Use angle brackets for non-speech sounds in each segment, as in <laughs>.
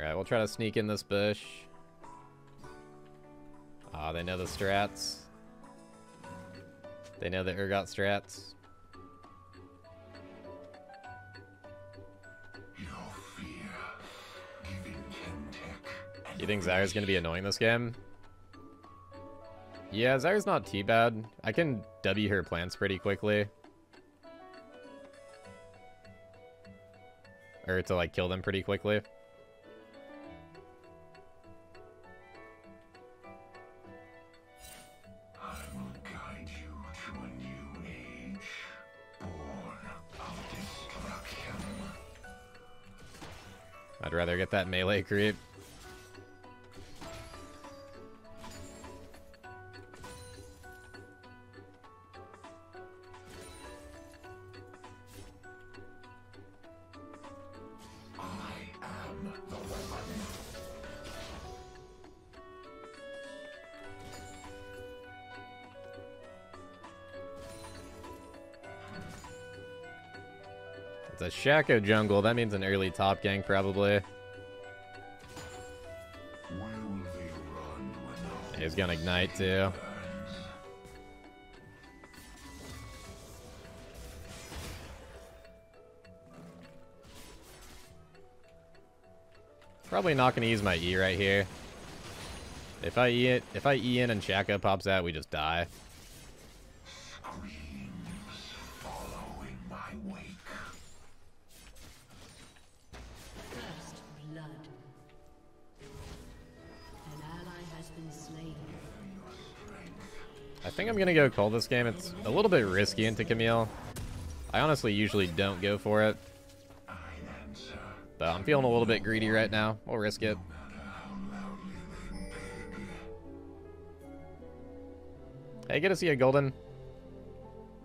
Alright, we'll try to sneak in this bush. Ah, oh, they know the strats. They know the Urgot strats. You think Zyra's gonna be annoying this game? Yeah, Zyra's not too bad. I can W her plants pretty quickly. Or to like kill them pretty quickly. That melee creep. Shaco jungle. That means an early top gank, probably. Gonna ignite, too. Probably not gonna use my E right here. If I E it, if I E in and Shaco pops out, we just die. I'm gonna go call this game. It's a little bit risky into Camille. I honestly usually don't go for it. But I'm feeling a little bit greedy right now. We'll risk it. Hey, good to see you, Golden.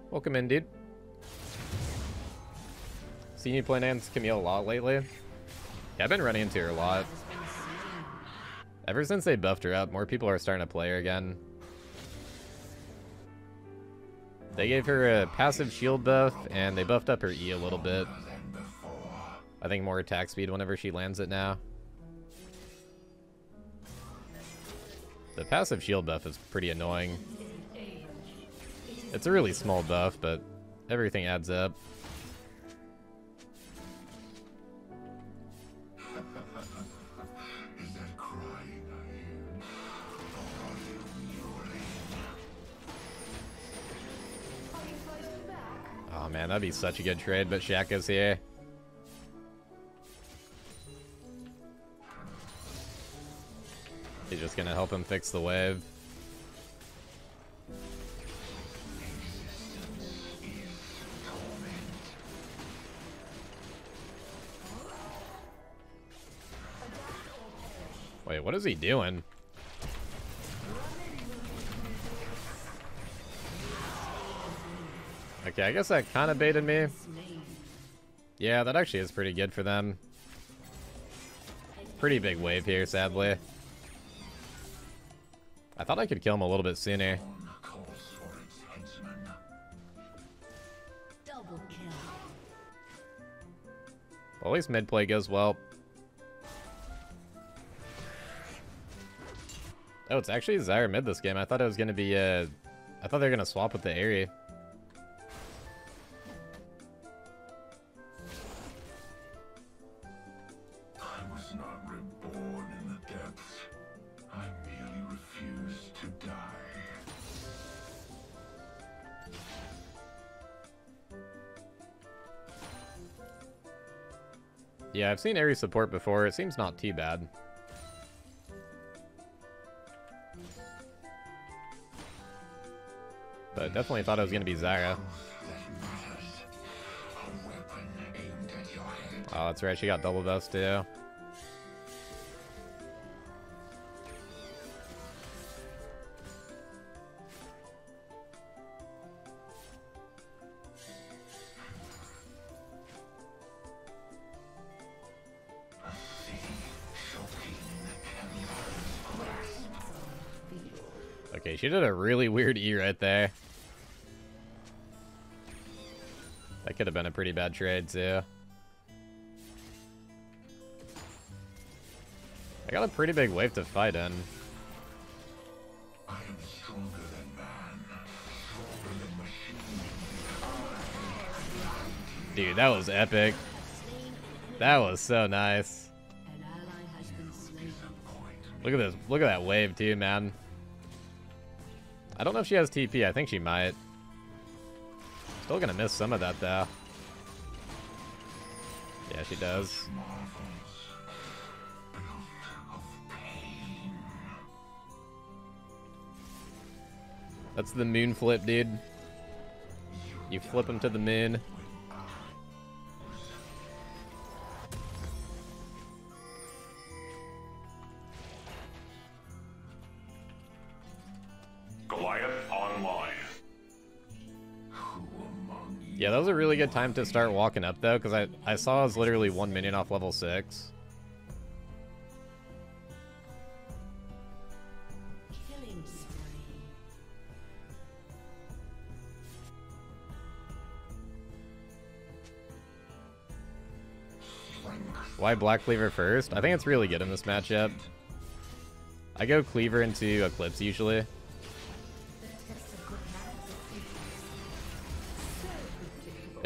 Welcome in, dude. Seen you playing against Camille a lot lately. Yeah, I've been running into her a lot. Ever since they buffed her up, more people are starting to play her again. They gave her a passive shield buff, and they buffed up her E a little bit. I think more attack speed whenever she lands it now. The passive shield buff is pretty annoying. It's a really small buff, but everything adds up. Man, that'd be such a good trade, but Shaco's here. He's just gonna help him fix the wave. Wait, what is he doing? Okay, I guess that kind of baited me. Yeah, that actually is pretty good for them. Pretty big wave here, sadly. I thought I could kill him a little bit sooner. At least mid play goes well. Oh, it's actually Zyra mid this game. I thought it was going to be, uh... I thought they were going to swap with the Zeri. I've seen Zeri support before. It seems not too bad. But definitely thought it was going to be Zyra. Oh, that's right. She got double dust too. She did a really weird E right there. That could have been a pretty bad trade, too. I got a pretty big wave to fight in. Dude, that was epic. That was so nice. Look at this. Look at that wave too, man. I don't know if she has TP. I think she might. Still gonna miss some of that though. Yeah, she does. That's the moon flip, dude. You flip him to the moon. Really good time to start walking up, though, because I, I saw I was literally one minion off level 6. Why Black Cleaver first? I think it's really good in this matchup. I go Cleaver into Eclipse usually.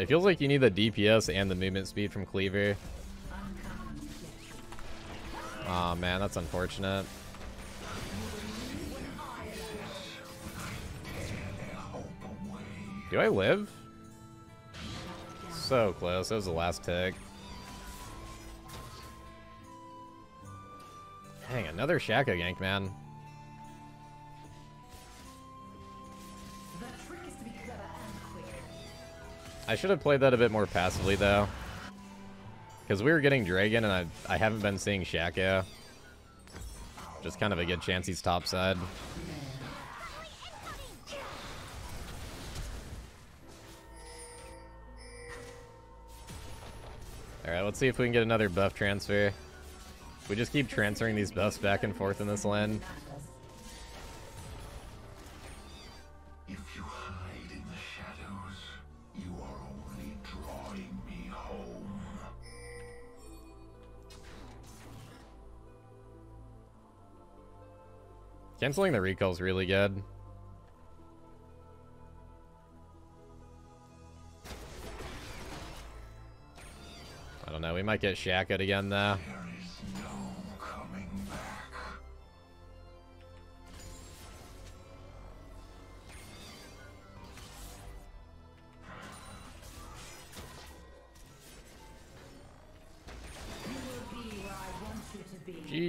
It feels like you need the DPS and the movement speed from Cleaver. oh, man, that's unfortunate. Do I live? So close. That was the last tick. Dang, another Shaco gank, man. I should have played that a bit more passively, though. Because we were getting Dragon, and I, I haven't been seeing Shaco. Just kind of a good chance he's topside. Alright, let's see if we can get another buff transfer. We just keep transferring these buffs back and forth in this lane. Canceling the recall is really good. I don't know, we might get Shaco'd again though. There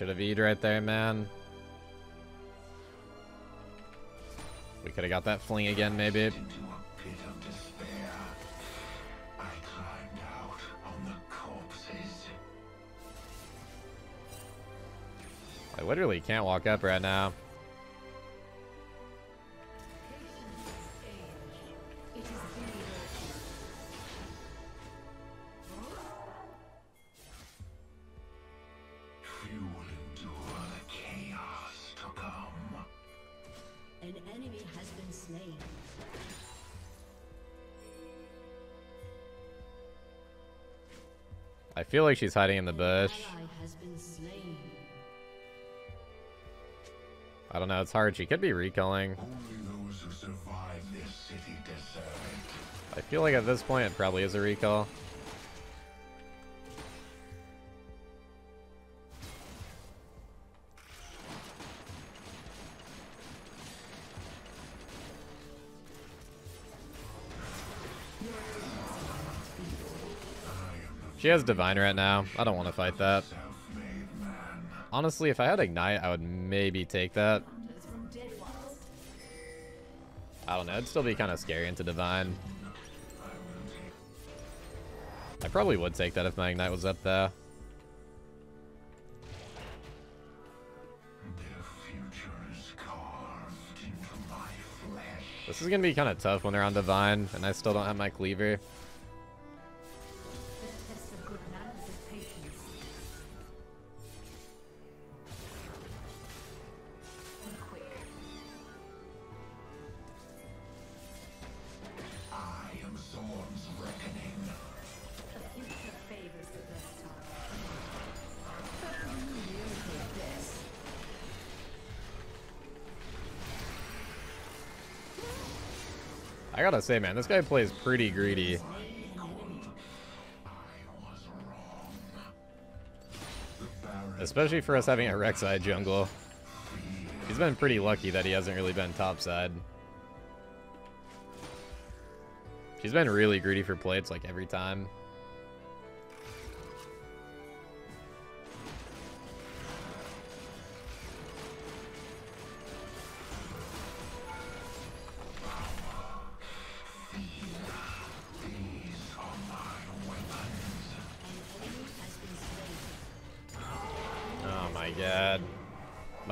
should have E'd right there, man. We could have got that fling again, maybe. Into a pit of despair. I climbed out on the corpses. I literally can't walk up right now. Feel like she's hiding in the bush. I don't know, it's hard. She could be recalling. I feel like at this point it probably is a recall. She has Divine right now. I don't want to fight that. Honestly, if I had Ignite, I would maybe take that. I don't know. It'd still be kind of scary into Divine. I probably would take that if my Ignite was up there. This is going to be kind of tough when they're on Divine, and I still don't have my Cleaver. I gotta say, man, this guy plays pretty greedy. Especially for us having a Rek'Sai jungle. He's been pretty lucky that he hasn't really been topside. She's been really greedy for plates like every time.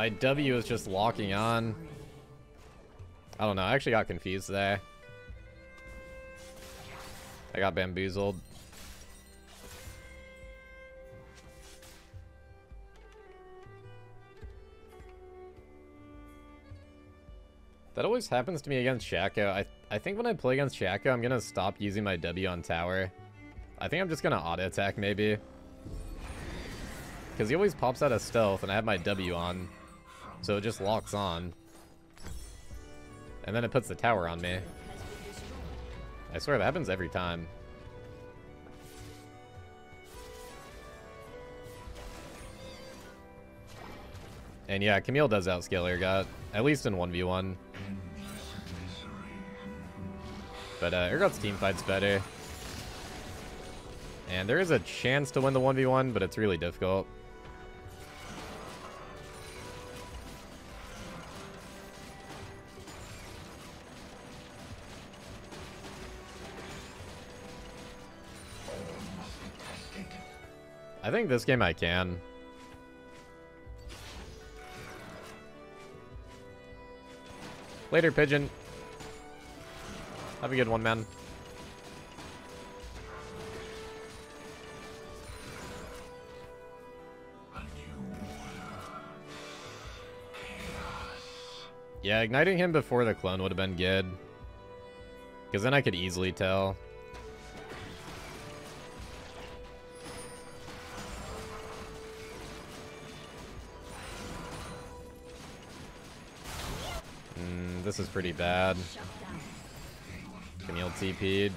My W is just locking on. I don't know, I actually got confused there. I got bamboozled. That always happens to me against Shaco. I, I think when I play against Shaco, I'm gonna stop using my W on tower. I think I'm just gonna auto attack maybe. Because he always pops out of stealth and I have my W on. So it just locks on. And then it puts the tower on me. I swear that happens every time. And yeah, Camille does outscale Urgot, at least in 1v1. But uh, Urgot's team fight's better. And there is a chance to win the 1v1, but it's really difficult. Think this game I can. Later, Pigeon. Have a good one, man. Yeah, igniting him before the clone would have been good. Because then I could easily tell. This is pretty bad. Camille TP'd.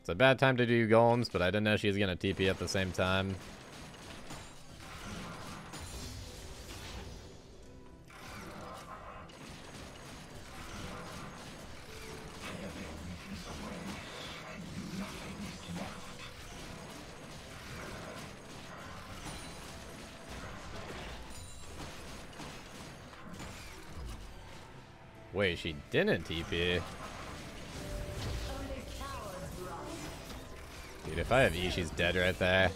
It's a bad time to do golems, but I didn't know she was going to TP at the same time. She didn't TP. Dude, if I have E, she's dead right there.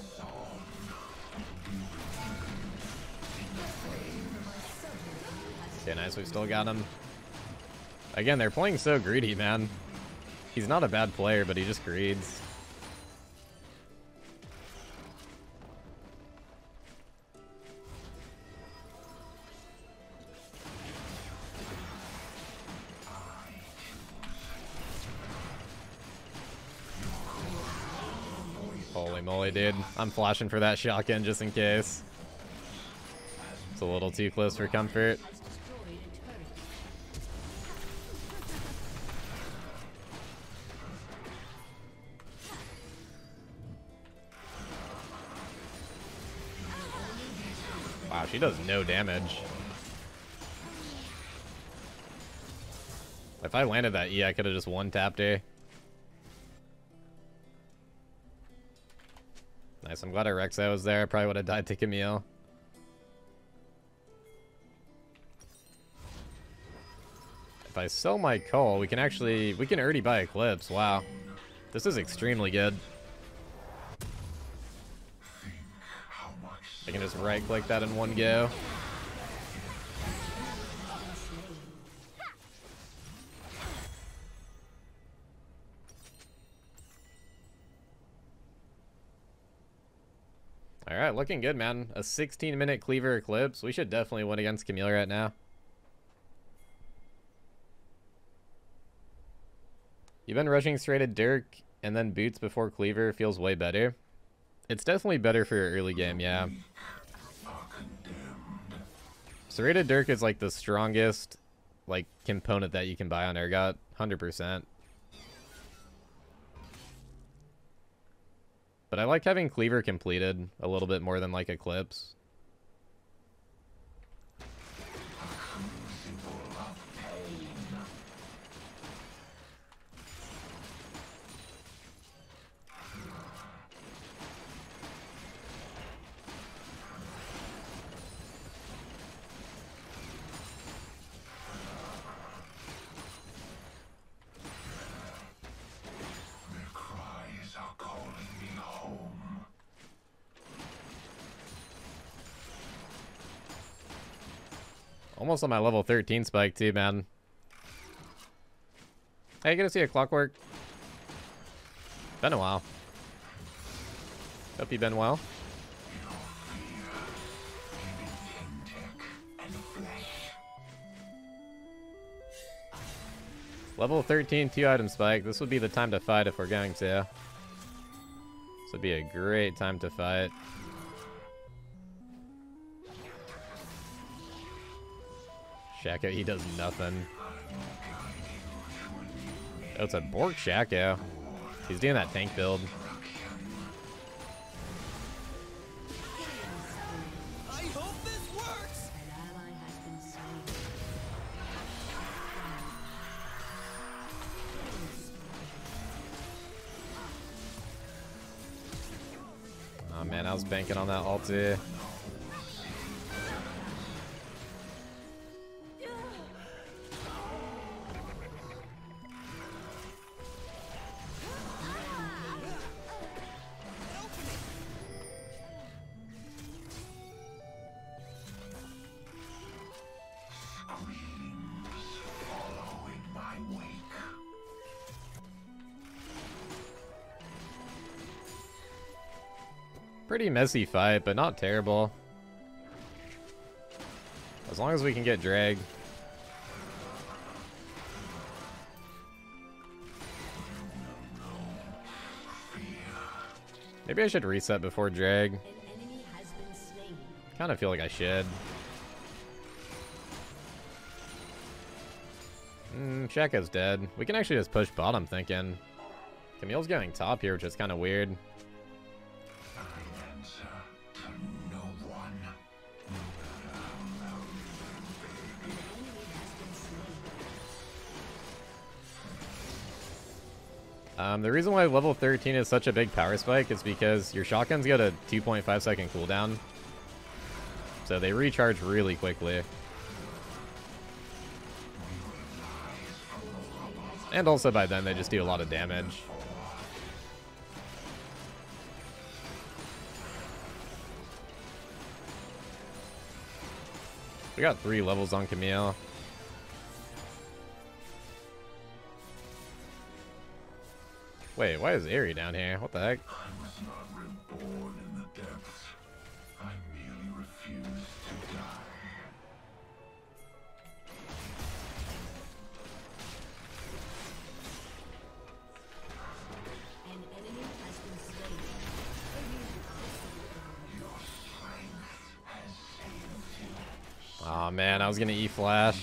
Okay, nice. We still got him. Again, they're playing so greedy, man. He's not a bad player, but he just greeds. Dude. I'm flashing for that shotgun just in case. It's a little too close for comfort. Wow, she does no damage. If I landed that E, I could have just one-tapped her. I'm glad Rek'Sai was there. I probably would have died to Camille. If I sell my coal, we can actually... We can already buy Eclipse. Wow. This is extremely good. I can just right-click that in one go. Alright, looking good, man. A 16-minute Cleaver Eclipse. We should definitely win against Camille right now. You've been rushing straight at Dirk and then Boots before Cleaver feels way better. It's definitely better for your early game, yeah. Serrated Dirk is like the strongest like component that you can buy on Urgot, 100%. But I like having Cleaver completed a little bit more than like Eclipse. Almost on my level 13 spike too, man. Hey, gonna see a clockwork? Been a while. Hope you've been well. Level 13 two item spike. This would be the time to fight if we're going to. This would be a great time to fight. Shaco, he does nothing. Oh, it's a Bork Shaco. He's doing that tank build. I hope this works! An ally has been slain. Oh man, I was banking on that ulti. Messy fight, but not terrible. As long as we can get drag. Maybe I should reset before drag. An enemy has been slain. Kind of feel like I should. Hmm, Shaco's dead. We can actually just push bottom, thinking. Camille's going top here, which is kind of weird. Um, the reason why level 13 is such a big power spike is because your shotguns get a 2.5 second cooldown. So they recharge really quickly. And also by then they just do a lot of damage. We got three levels on Camille. Wait, why is Zeri down here? What the heck? I was not reborn in the depths. I merely refused to die. An enemy has been slain. Your strength has saved you. Oh man, I was gonna E flash.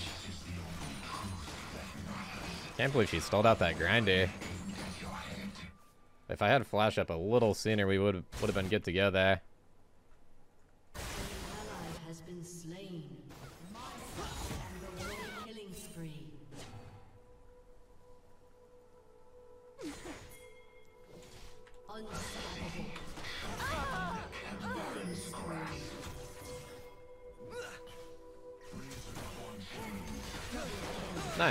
Can't believe she stalled out that grindy. If I had flash up a little sooner, we would would have been good to go there. An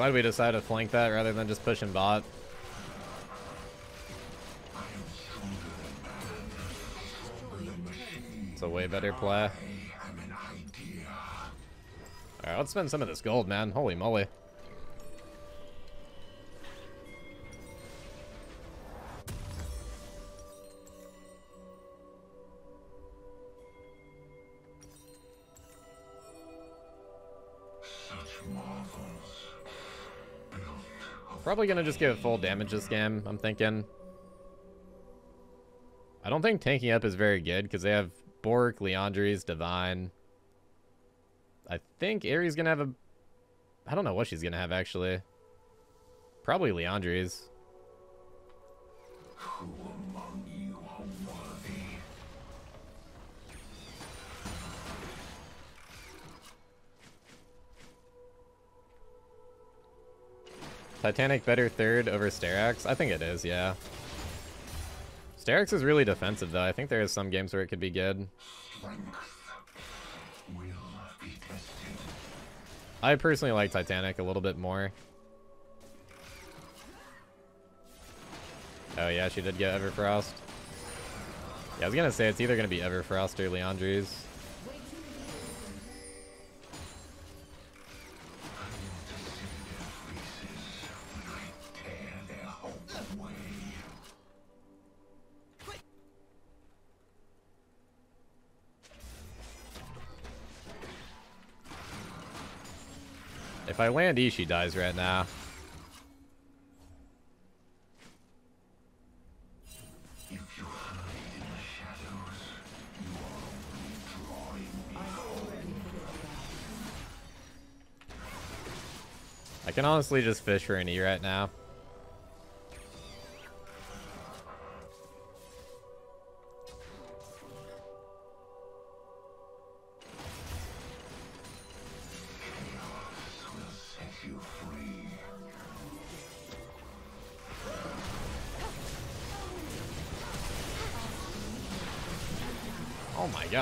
Glad we decided to flank that rather than just pushing bot. It's a way better play. Alright, let's spend some of this gold, man. Holy moly. Probably gonna just give full damage this game, I'm thinking. I don't think tanking up is very good because they have Bork, Liandry's, Divine. I think Ares gonna have a. I don't know what she's gonna have actually. Probably Liandry's. Titanic better third over Sterak's? I think it is, yeah. Sterak's is really defensive though. I think there is some games where it could be good. I personally like Titanic a little bit more. Oh yeah, she did get Everfrost. Yeah, I was gonna say it's either gonna be Everfrost or Liandry's. If I land E, she dies right now. I can honestly just fish for an E right now.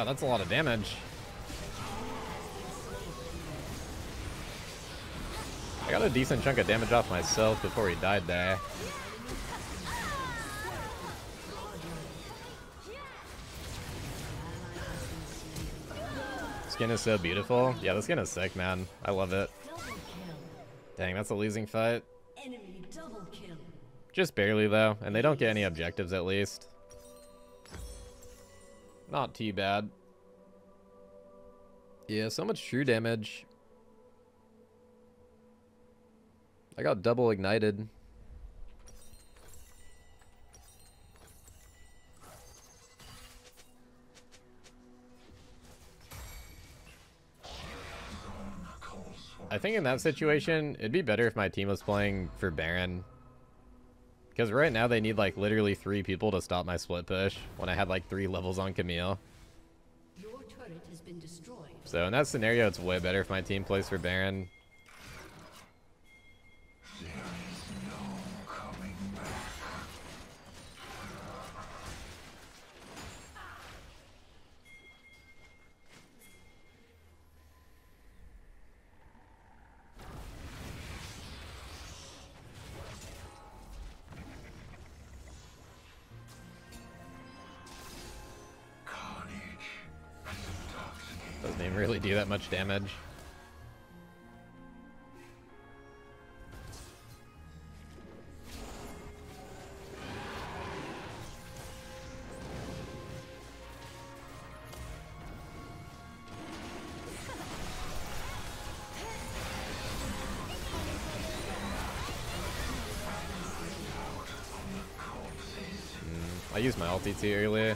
That's a lot of damage. I got a decent chunk of damage off myself before he died there. Skin is so beautiful. Yeah, the skin is sick, man. I love it. Dang, that's a losing fight. Enemy double kill. Just barely, though, and they don't get any objectives at least. Not too bad. Yeah, so much true damage. I got double ignited. I think in that situation, it'd be better if my team was playing for Baron. Because right now they need like literally three people to stop my split push when I had like three levels on Camille. Your turret has been destroyed. So in that scenario, it's way better if my team plays for Baron. Much damage. Mm, I used my ulti too earlier.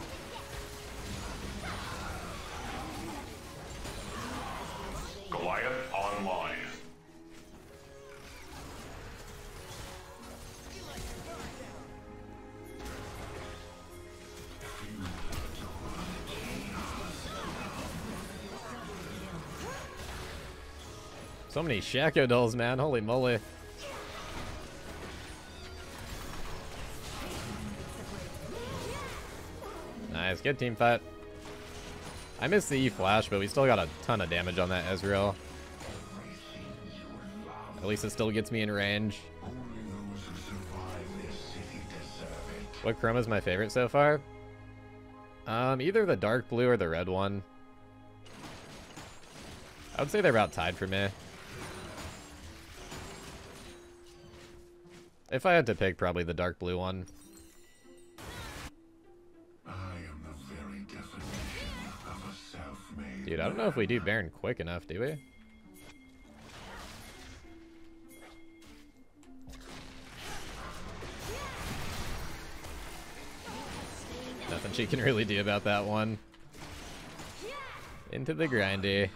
So many Shaco dolls, man. Holy moly. Nice. Good team fight. I missed the E flash, but we still got a ton of damage on that Ezreal. At least it still gets me in range. What chrome is my favorite so far? Um, either the dark blue or the red one. I would say they're about tied for me. If I had to pick, probably the dark blue one. I am the very definition of a self-made Dude, I don't know if we do Baron quick enough, do we? Nothing she can really do about that one. Into the grindy.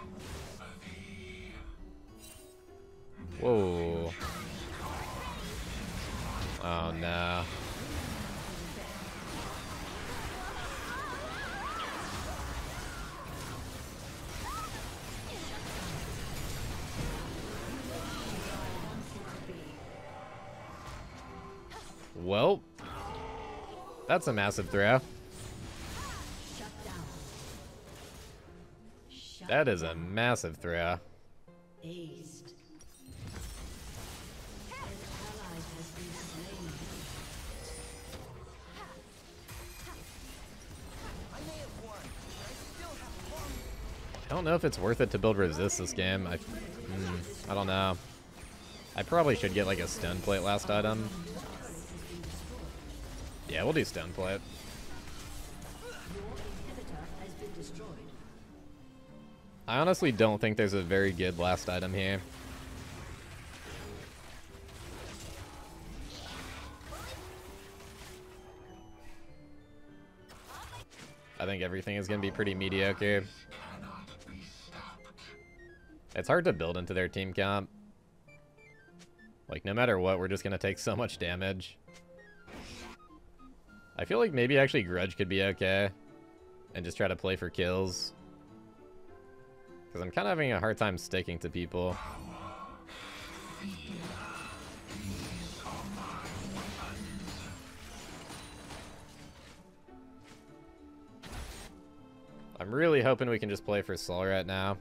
Whoa. Oh no. Well, that's a massive throw. That is a massive throw. Don't know if it's worth it to build resist this game. I, hmm, I don't know. I probably should get like a stone plate last item. Yeah, we'll do stone plate. I honestly don't think there's a very good last item here. I think everything is going to be pretty mediocre. It's hard to build into their team comp. Like, no matter what, we're just going to take so much damage. I feel like maybe actually Grudge could be okay. And just try to play for kills. Because I'm kind of having a hard time sticking to people. I'm really hoping we can just play for soul right now.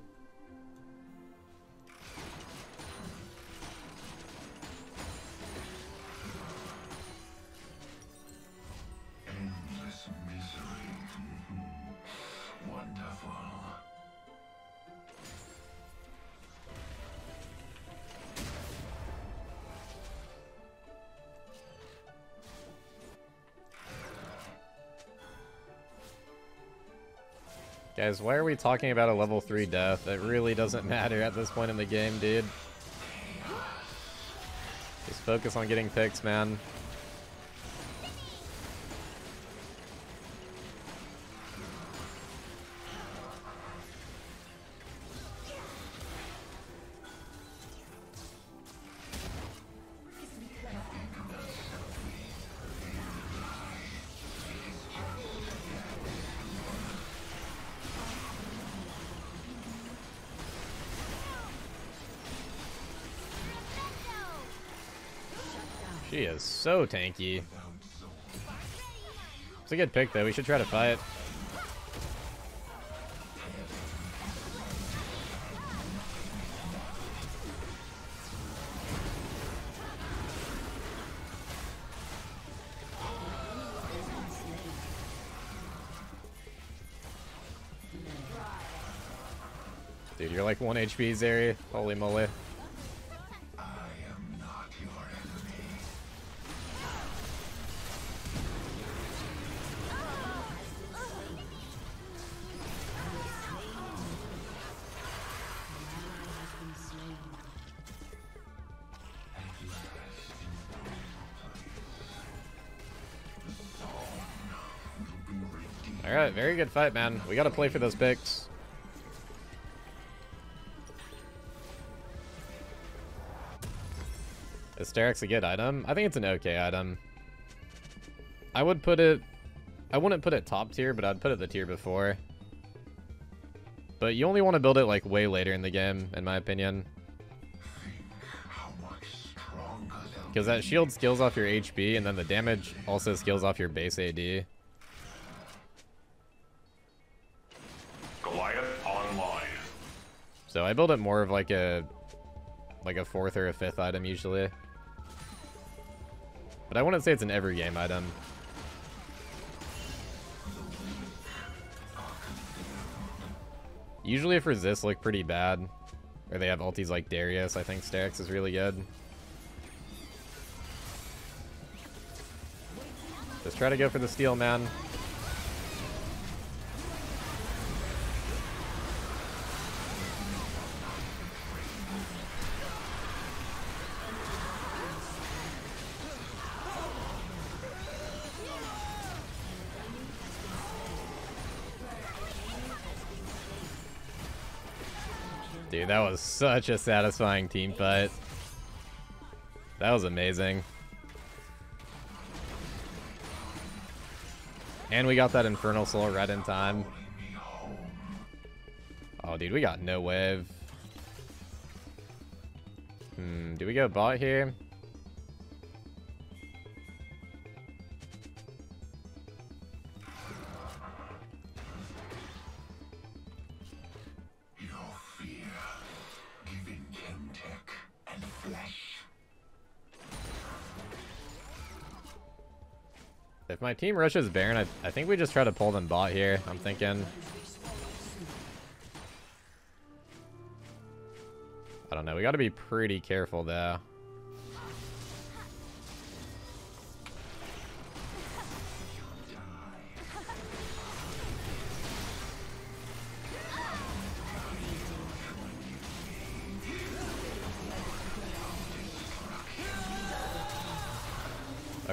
Guys, why are we talking about a level 3 death? It really doesn't <laughs> matter at this point in the game, dude. Just focus on getting picks, man. So tanky. It's a good pick, though. We should try to fight. Dude, you're like 1 HP, Zeri. Holy moly. Fight, man. We gotta play for those picks. Is Sterak's a good item? I think it's an okay item. I would put it... I wouldn't put it top tier, but I'd put it the tier before. But you only want to build it like way later in the game, in my opinion. How much stronger they'll Because that shield skills off your HP, and then the damage also skills off your base AD. So I build it more of like a like a fourth or a fifth item usually. But I wouldn't say it's an every game item. Usually if resists look pretty bad, or they have ultis like Darius, I think Sterak's is really good. Just try to go for the steal, man. Dude, that was such a satisfying team fight. That was amazing. And we got that Infernal Soul right in time. Oh, dude, we got no wave. Hmm, do we go bot here? My team rushes Baron, I, I think we just try to pull them bot here. I'm thinking. I don't know. We got to be pretty careful, though.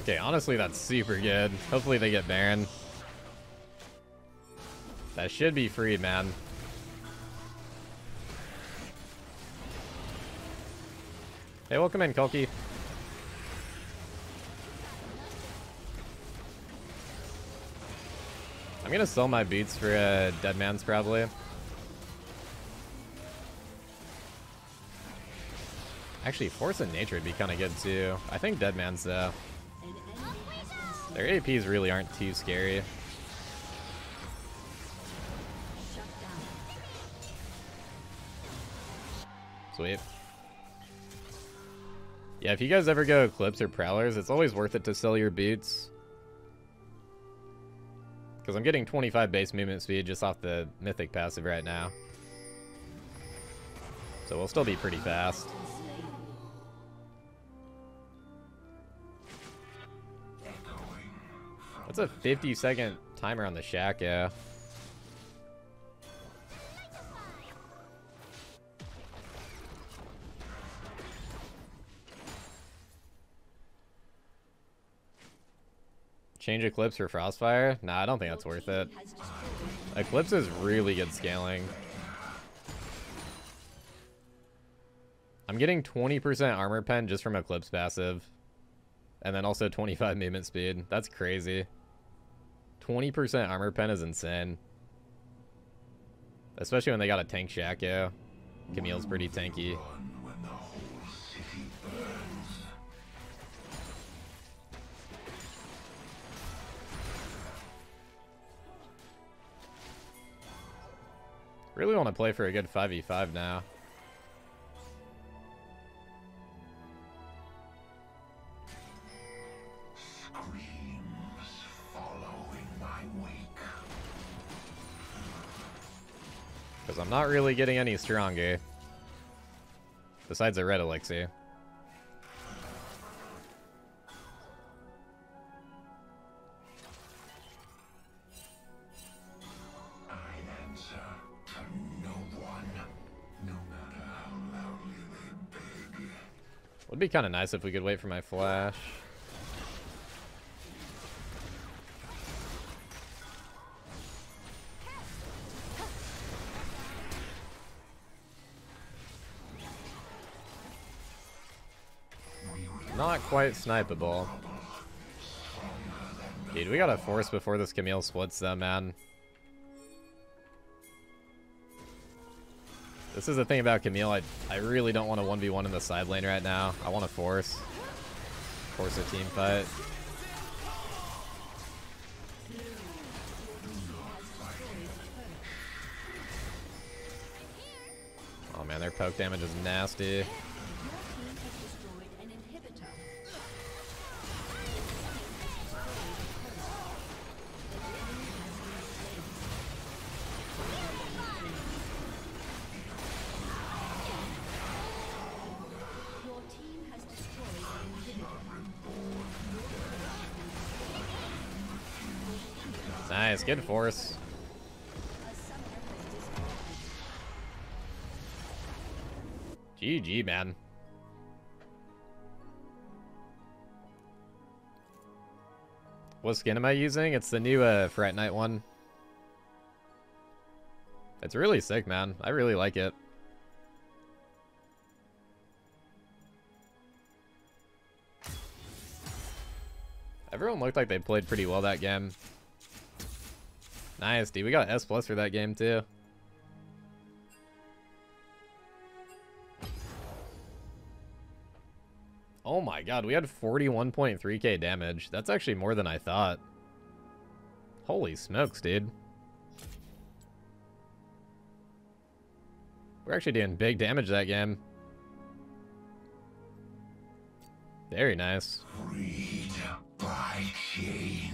Okay, honestly, that's super good. Hopefully they get Baron. That should be free, man. Hey, welcome in, Kulki. I'm gonna sell my boots for uh, Dead Man's probably. Actually, Force of Nature would be kind of good too. I think Dead Man's though. Their APs really aren't too scary. Sweet. Yeah, if you guys ever go Eclipse or Prowlers, it's always worth it to sell your boots. Because I'm getting 25 base movement speed just off the Mythic passive right now. So we'll still be pretty fast. That's a 50 second timer on the shack, yeah. Change Eclipse for Frostfire? Nah, I don't think that's worth it. Eclipse is really good scaling. I'm getting 20% armor pen just from Eclipse passive. And then also 25 movement speed. That's crazy. 20% armor pen is insane. Especially when they got a tank Shaco. Camille's pretty tanky. Really want to play for a good 5v5 now. Because I'm not really getting any stronger. Besides a red elixir. I answer to no one, no matter how loudly they beg. Would be kind of nice if we could wait for my flash. Not quite snipeable. Dude, we gotta force before this Camille splits them, man. This is the thing about Camille. I, I really don't want to 1v1 in the side lane right now. I want to force. Force a team fight. Oh man, their poke damage is nasty. Good force. GG, man. What skin am I using? It's the new uh, Fright Night one. It's really sick, man. I really like it. Everyone looked like they played pretty well that game. Nice, dude. We got S plus for that game too. Oh my god, we had 41.3k damage. That's actually more than I thought. Holy smokes, dude. We're actually doing big damage that game. Very nice. By chains.